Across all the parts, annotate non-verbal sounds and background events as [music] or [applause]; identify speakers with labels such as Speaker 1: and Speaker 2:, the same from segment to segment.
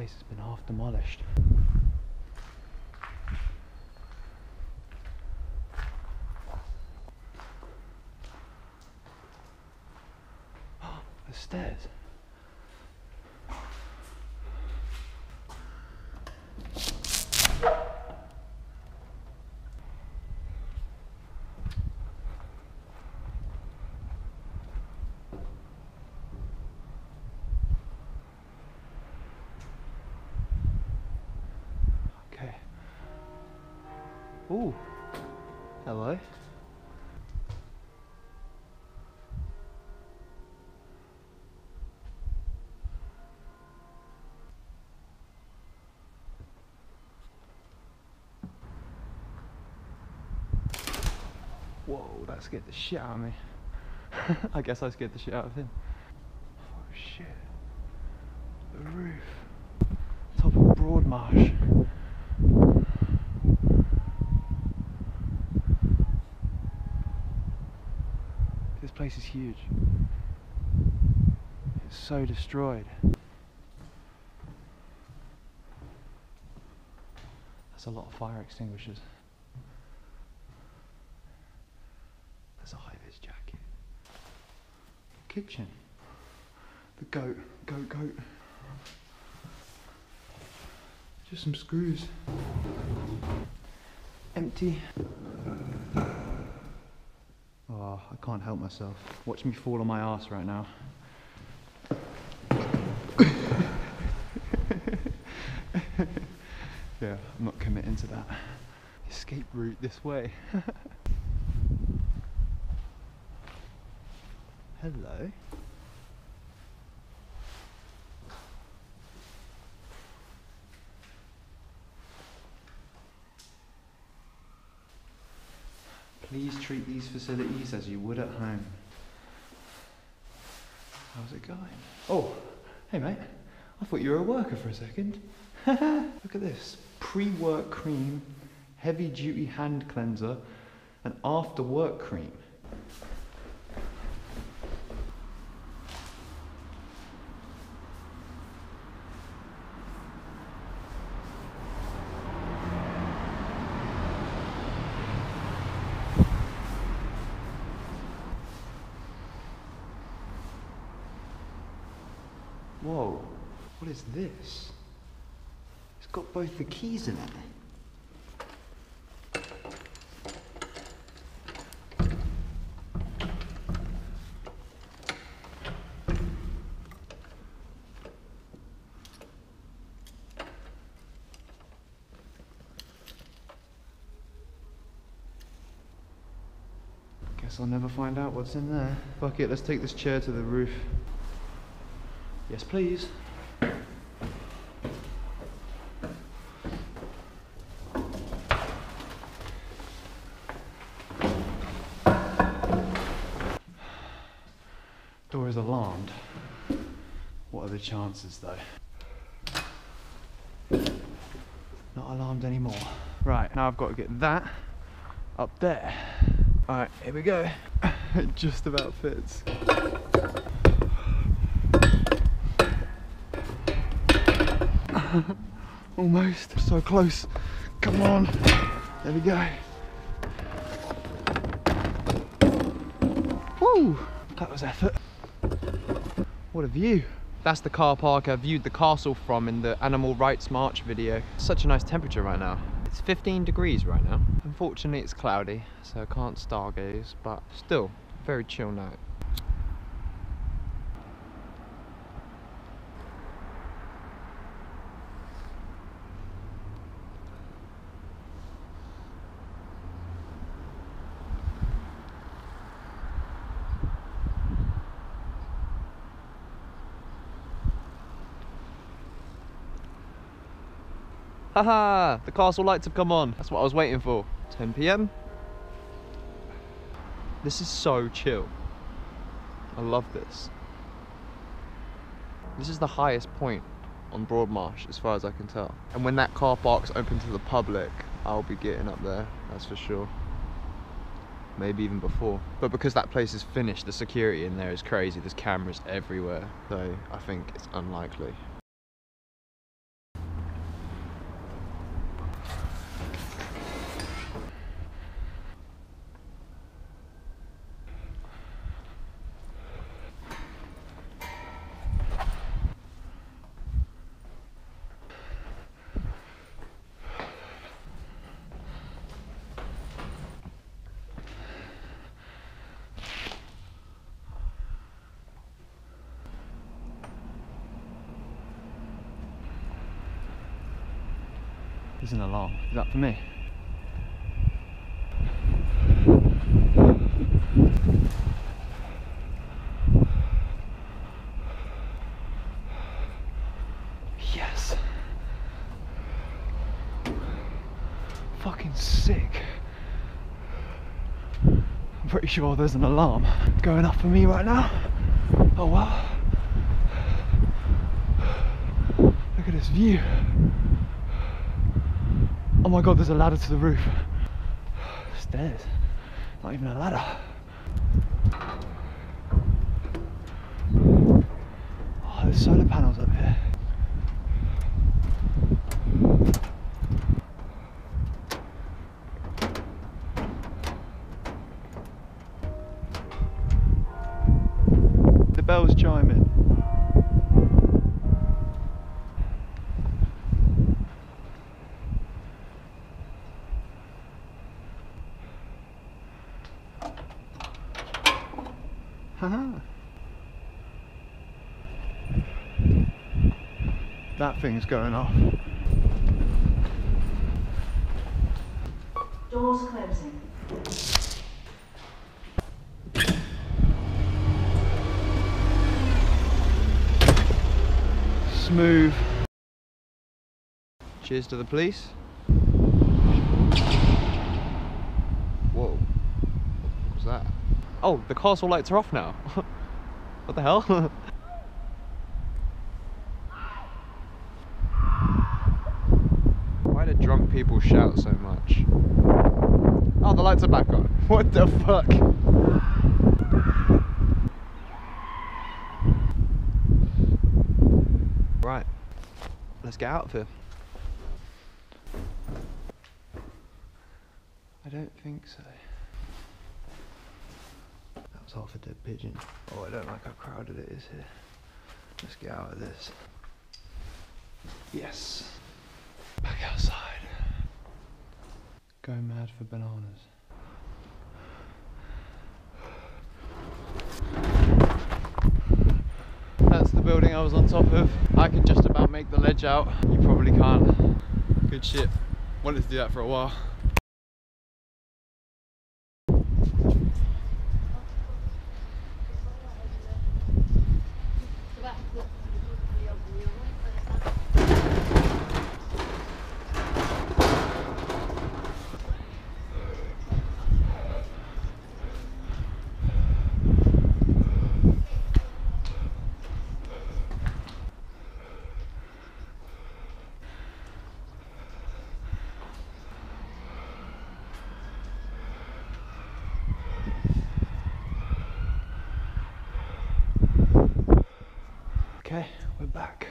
Speaker 1: place has been half demolished. the stairs. Okay. Ooh. Hello. Whoa, that scared the shit out of me. [laughs] I guess I scared the shit out of him. Oh shit. The roof. Top of Broadmarsh. Place is huge. It's so destroyed. That's a lot of fire extinguishers. There's a high vis jacket. Kitchen. The goat, goat, goat. Just some screws. Empty. I can't help myself. Watch me fall on my ass right now. [laughs] yeah, I'm not committing to that. Escape route this way. [laughs] Hello. Please treat these facilities as you would at home. How's it going? Oh, hey mate. I thought you were a worker for a second. [laughs] Look at this. Pre-work cream, heavy duty hand cleanser, and after work cream. Whoa, what is this? It's got both the keys in it. Guess I'll never find out what's in there. Fuck it, let's take this chair to the roof. Yes, please. Door is alarmed. What are the chances, though? Not alarmed anymore. Right, now I've got to get that up there. Alright, here we go. it [laughs] just about fits. Almost. So close. Come on. There we go. Woo! That was effort. What a view. That's the car park I viewed the castle from in the Animal Rights March video. Such a nice temperature right now. It's 15 degrees right now. Unfortunately it's cloudy, so I can't stargaze, but still, very chill night. Haha, the castle lights have come on. That's what I was waiting for. 10 p.m. This is so chill. I love this. This is the highest point on Broadmarsh as far as I can tell. And when that car park's open to the public, I'll be getting up there, that's for sure. Maybe even before. But because that place is finished, the security in there is crazy. There's cameras everywhere. So I think it's unlikely. There's an alarm. Is that for me? Yes. Fucking sick. I'm pretty sure there's an alarm going off for me right now. Oh wow. Look at this view. Oh my god, there's a ladder to the roof. Stairs. Not even a ladder. Oh, there's solar panels up here. The bells chiming. Haha. [laughs] That thing's going off.
Speaker 2: Doors closing.
Speaker 1: Smooth. Cheers to the police. Whoa. What was that? Oh, the castle lights are off now. [laughs] what the hell? [laughs] Why do drunk people shout so much? Oh, the lights are back on. [laughs] What the fuck? Right, let's get out of here. I don't think so. That was half a dead pigeon. Oh, I don't like how crowded it is here. Let's get out of this. Yes. Back outside. Go mad for bananas. That's the building I was on top of. I can just about make the ledge out. You probably can't. Good shit. Wanted to do that for a while. Okay, we're back.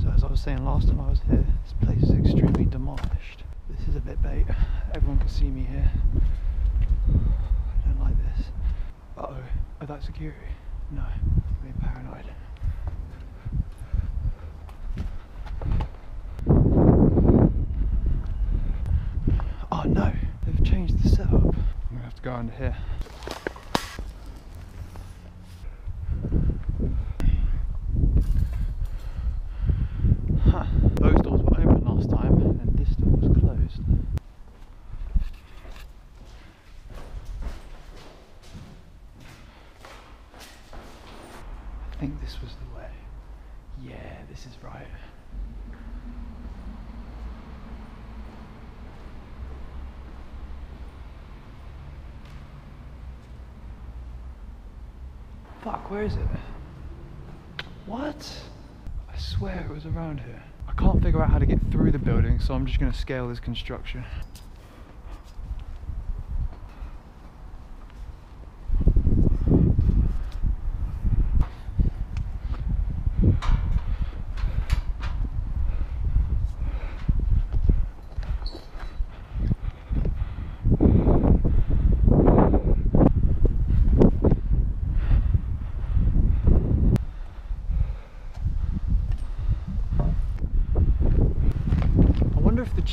Speaker 1: So as I was saying last time I was here, this place is extremely demolished. This is a bit bait. Everyone can see me here. I don't like this. Uh oh. Oh, that's security. No, I'm being paranoid. Oh no, they've changed the setup. I'm gonna have to go under here. Huh. Those doors were open last time and this door was closed. I think this was the way. Yeah, this is right. Fuck, where is it? What? I swear it was around here. I can't figure out how to get through the building, so I'm just to scale this construction.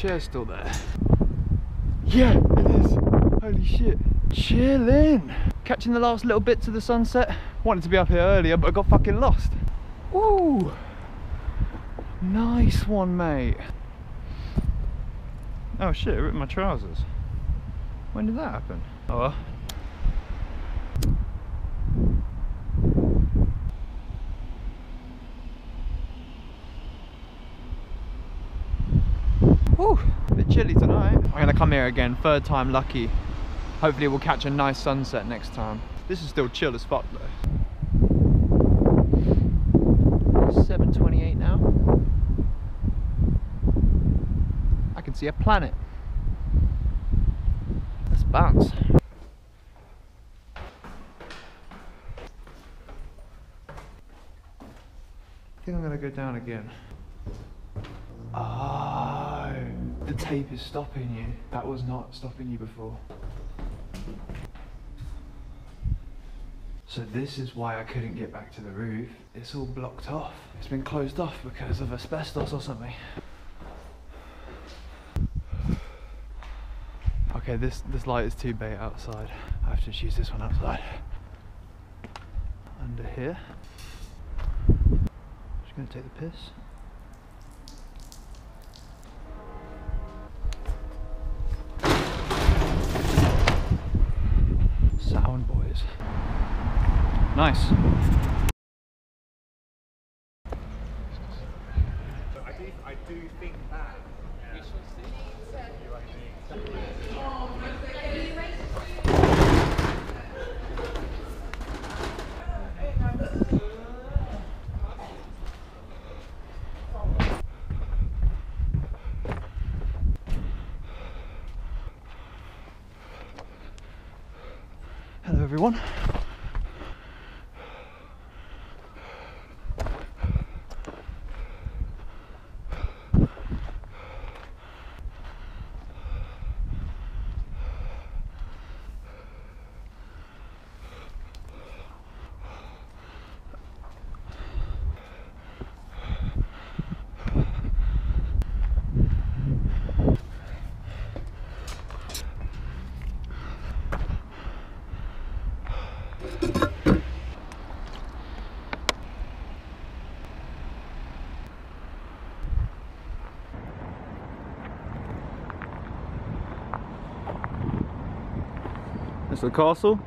Speaker 1: Chair's still there. Yeah, it is. Holy shit. Chilling. Catching the last little bits of the sunset. Wanted to be up here earlier, but I got fucking lost. Ooh. Nice one, mate. Oh shit, I ripped my trousers. When did that happen? Oh well. Whew, a bit chilly tonight. I'm gonna come here again, third time lucky. Hopefully we'll catch a nice sunset next time. This is still chill as fuck though. 7.28 now. I can see a planet. Let's bounce. I think I'm gonna go down again. Oh, the tape is stopping you. That was not stopping you before. So this is why I couldn't get back to the roof. It's all blocked off. It's been closed off because of asbestos or something. Okay, this, this light is too bait outside. I have to choose this one outside. Under here. Just gonna take the piss. Nice. Everyone. That's the castle.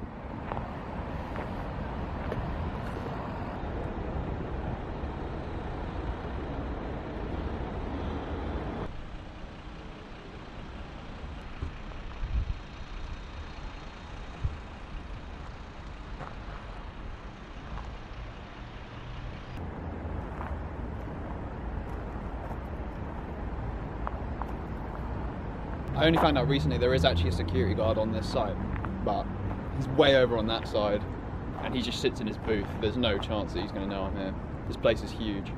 Speaker 3: I only found out recently there is actually a security guard on this site, but he's way over on that side, and he just sits in his booth. There's no chance that he's going to know I'm here. This place is huge.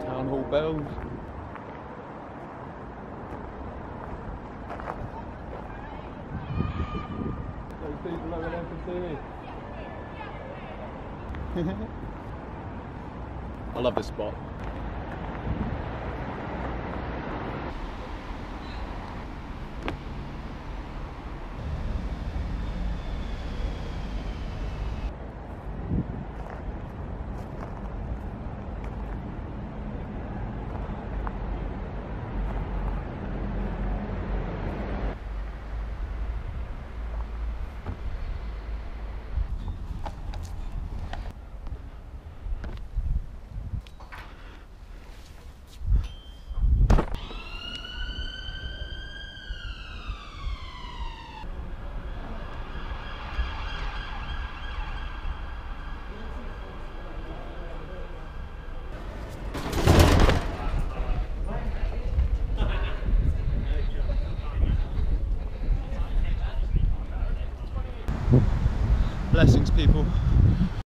Speaker 3: Town hall bells. Those people over there can see me. [laughs] I love this spot. Blessings, people.